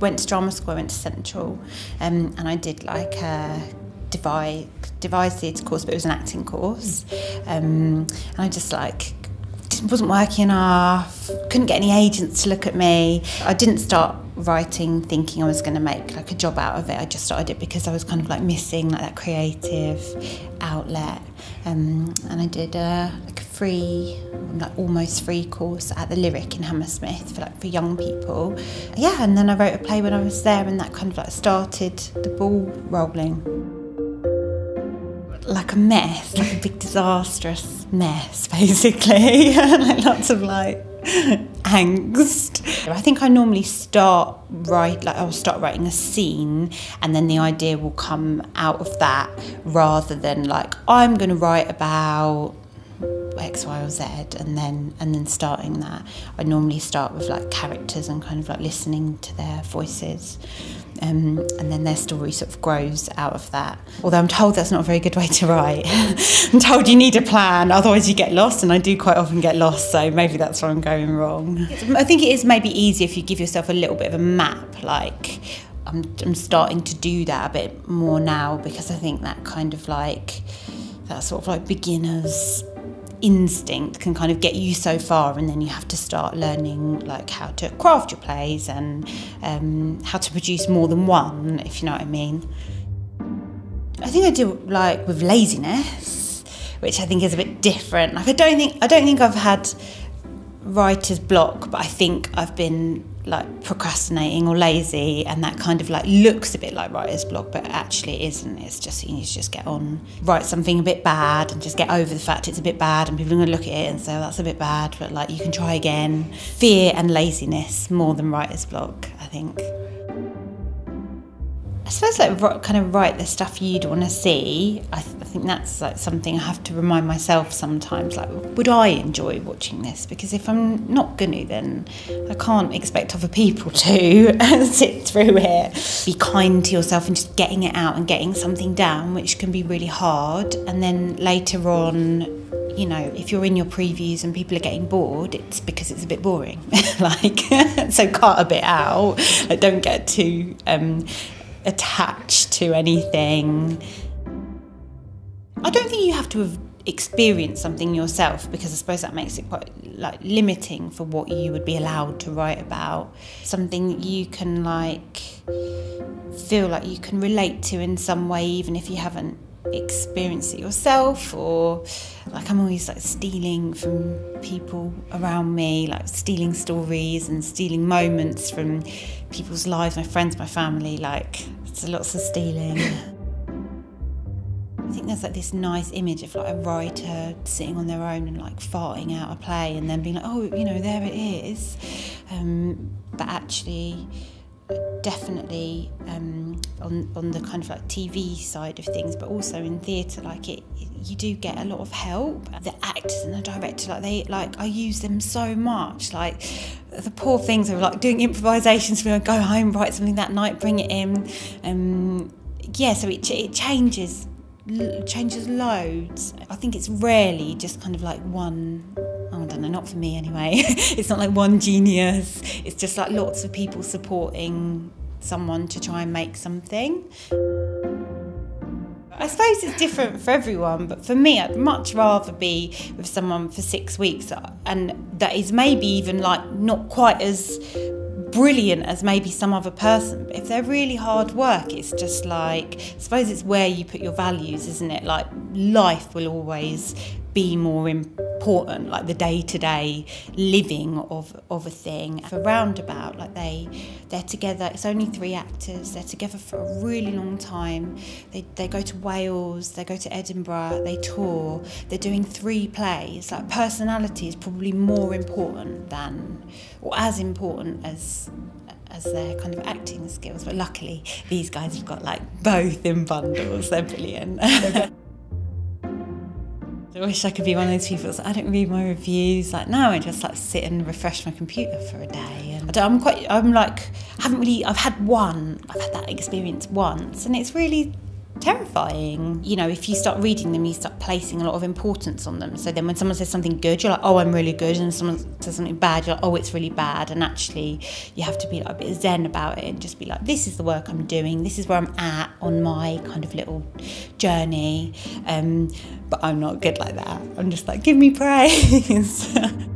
went to drama school, I went to Central, um, and I did like a devised devised theatre course, but it was an acting course, um, and I just like wasn't working enough, couldn't get any agents to look at me. I didn't start writing thinking I was going to make like a job out of it. I just started it because I was kind of like missing like that creative outlet. Um, and I did a, like a free, like almost free course at the Lyric in Hammersmith for like for young people. Yeah, and then I wrote a play when I was there, and that kind of like started the ball rolling like a mess, like a big disastrous mess, basically. like lots of like angst. I think I normally start write like I'll start writing a scene and then the idea will come out of that rather than like I'm gonna write about X, Y, or Z, and then and then starting that. I normally start with like characters and kind of like listening to their voices, um, and then their story sort of grows out of that. Although I'm told that's not a very good way to write. I'm told you need a plan, otherwise you get lost, and I do quite often get lost. So maybe that's where I'm going wrong. I think it is maybe easier if you give yourself a little bit of a map, like. I'm, I'm starting to do that a bit more now because I think that kind of like that sort of like beginner's instinct can kind of get you so far and then you have to start learning like how to craft your plays and um, how to produce more than one if you know what i mean. I think i do like with laziness which i think is a bit different. Like i don't think i don't think i've had writer's block but i think i've been like procrastinating or lazy and that kind of like looks a bit like writer's block but actually it isn't. It's just you need to just get on write something a bit bad and just get over the fact it's a bit bad and people are going to look at it and say oh, that's a bit bad but like you can try again. Fear and laziness more than writer's block i think I suppose like kind of write the stuff you'd want to see. I, th- I, think that's like something I have to remind myself sometimes. Like, would I enjoy watching this? Because if I'm not going to, then I can't expect other people to sit through it. Be kind to yourself and just getting it out and getting something down, which can be really hard. And then later on, you know, if you're in your previews and people are getting bored, it's because it's a bit boring. like, so cut a bit out. Like, don't get too um, attached to anything. I don't think you have to have experienced something yourself because I suppose that makes it quite like limiting for what you would be allowed to write about. Something you can like feel like you can relate to in some way even if you haven't experienced it yourself or like I'm always like stealing from people around me like stealing stories and stealing moments from people's lives my friends my family like it's lots of stealing. I think there's like this nice image of like a writer sitting on their own and like farting out a play and then being like oh you know there it is. Um, but actually definitely um, on on the kind of like TV side of things, but also in theatre, like it, you do get a lot of help. The actors and the director, like they like I use them so much. Like the poor things are like doing improvisations. We go home, write something that night, bring it in. Um, yeah, so it it changes changes loads. I think it's rarely just kind of like one oh, I don't know, not for me anyway. it's not like one genius. It's just like lots of people supporting someone to try and make something. I suppose it's different for everyone, but for me, I'd much rather be with someone for six weeks and that is maybe even like not quite as brilliant as maybe some other person. If they're really hard work, it's just like, I suppose it's where you put your values, isn't it? Like, life will always be more important, like the day to day living of, of a thing. For Roundabout, like they they're together. It's only three actors. They're together for a really long time. They they go to Wales. They go to Edinburgh. They tour. They're doing three plays. Like personality is probably more important than, or as important as as their kind of acting skills. But luckily, these guys have got like both in bundles. They're brilliant. I wish I could be one of those people. So I don't read my reviews. Like now, I just like sit and refresh my computer for a day. And I'm quite. I'm like, I haven't really. I've had one. I've had that experience once, and it's really terrifying. You know, if you start reading them, you start placing a lot of importance on them. So then when someone says something good, you're like, oh, I'm really good. And someone says something bad, you're like, oh, it's really bad. And actually, you have to be like a bit zen about it and just be like, this is the work I'm doing. This is where I'm at on my kind of little journey. Um, but I'm not good like that. I'm just like, give me praise.